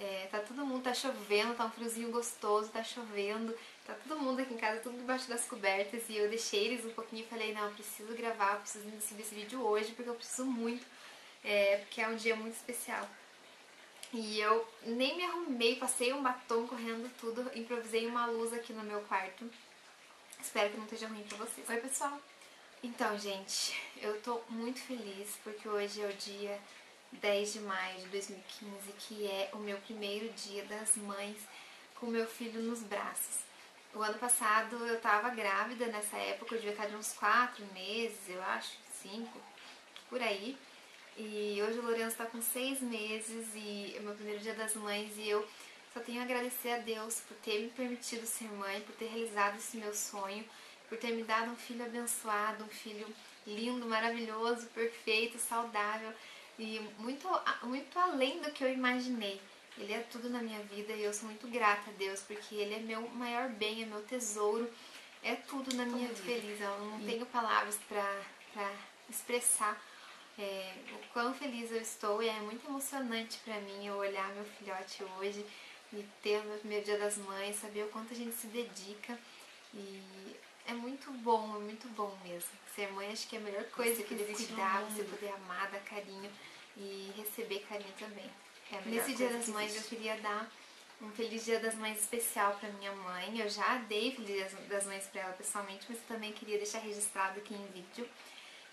É, tá todo mundo, tá chovendo, tá um friozinho gostoso, tá chovendo, tá todo mundo aqui em casa, tudo debaixo das cobertas e eu deixei eles um pouquinho e falei, não, eu preciso gravar, eu preciso decidir esse vídeo hoje porque eu preciso muito, é, porque é um dia muito especial. E eu nem me arrumei, passei um batom correndo tudo, improvisei uma luz aqui no meu quarto. Espero que não esteja ruim pra vocês. Oi, pessoal! Então, gente, eu tô muito feliz porque hoje é o dia 10 de maio de 2015, que é o meu primeiro dia das mães com meu filho nos braços. O ano passado eu tava grávida nessa época, eu devia estar de uns 4 meses, eu acho, 5, por aí. E hoje o Lourenço tá com 6 meses e é meu primeiro dia das mães e eu só tenho a agradecer a Deus por ter me permitido ser mãe, por ter realizado esse meu sonho, por ter me dado um filho abençoado, um filho lindo, maravilhoso, perfeito, saudável e muito, muito além do que eu imaginei. Ele é tudo na minha vida e eu sou muito grata a Deus porque Ele é meu maior bem, é meu tesouro, é tudo na minha vida. Feliz, eu não e... tenho palavras para expressar é, o quão feliz eu estou e é muito emocionante para mim eu olhar meu filhote hoje e ter o meu primeiro dia das mães, saber o quanto a gente se dedica e é muito bom, é muito bom mesmo. Ser mãe acho que é a melhor coisa que existe cuidar, você poder amar, dar carinho e receber carinho também. É Nesse Dia das Mães eu queria dar um Feliz Dia das Mães especial para minha mãe. Eu já dei Feliz Dia das Mães para ela pessoalmente, mas também queria deixar registrado aqui em vídeo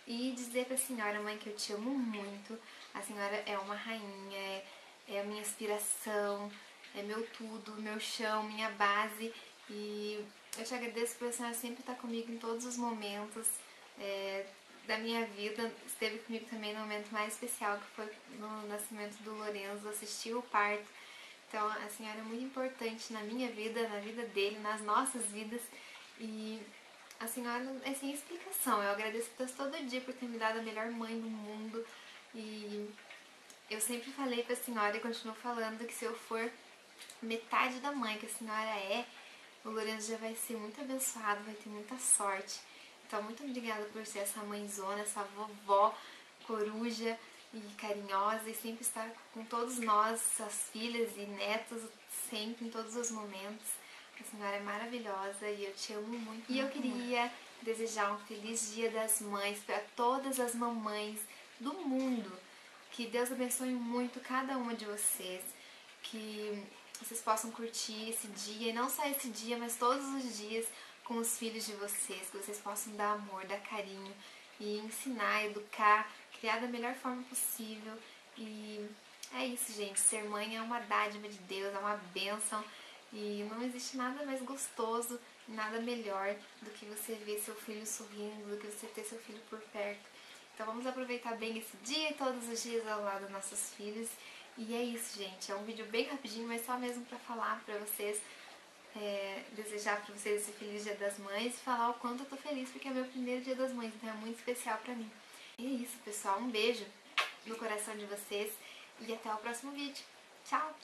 e dizer para a senhora, mãe, que eu te amo muito. A senhora é uma rainha, é, é a minha inspiração, é meu tudo, meu chão, minha base. E eu te agradeço por a senhora sempre estar comigo em todos os momentos é, da minha vida. Esteve comigo também no momento mais especial, que foi no nascimento do Lorenzo, assistir o parto. Então a senhora é muito importante na minha vida, na vida dele, nas nossas vidas. E a senhora é sem explicação. Eu agradeço a Deus todo dia por ter me dado a melhor mãe do mundo. E eu sempre falei pra senhora e continuo falando que se eu for metade da mãe que a senhora é, o Lourenço já vai ser muito abençoado, vai ter muita sorte. Então, muito obrigada por ser essa mãezona, essa vovó coruja e carinhosa e sempre estar com todos nós, suas filhas e netos, sempre, em todos os momentos. A senhora é maravilhosa e eu te amo muito. E eu queria desejar um feliz Dia das Mães para todas as mamães do mundo. Que Deus abençoe muito cada uma de vocês. Que vocês possam curtir esse dia, e não só esse dia, mas todos os dias com os filhos de vocês, que vocês possam dar amor, dar carinho e ensinar, educar, criar da melhor forma possível. E é isso, gente. Ser mãe é uma dádiva de Deus, é uma bênção. E não existe nada mais gostoso, nada melhor do que você ver seu filho sorrindo, do que você ter seu filho por perto. Então vamos aproveitar bem esse dia e todos os dias ao lado dos nossos filhos. E é isso, gente. É um vídeo bem rapidinho, mas só mesmo pra falar pra vocês, é, desejar pra vocês esse feliz dia das mães e falar o quanto eu tô feliz, porque é meu primeiro dia das mães, então é muito especial pra mim. E é isso, pessoal. Um beijo no coração de vocês e até o próximo vídeo. Tchau!